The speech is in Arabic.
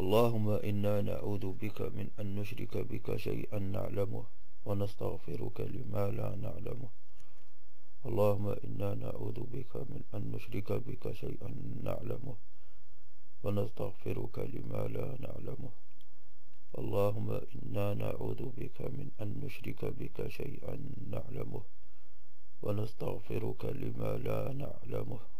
اللهم إنا نعوذ بك من أن نشرك بك شيئا نعلمه ونستغفرك لما لا نعلمه. اللهم إنا نعوذ بك من أن نشرك بك شيئا نعلمه ونستغفرك لما لا نعلمه. اللهم إنا نعوذ بك من أن نشرك بك شيئا نعلمه ونستغفرك لما لا نعلمه.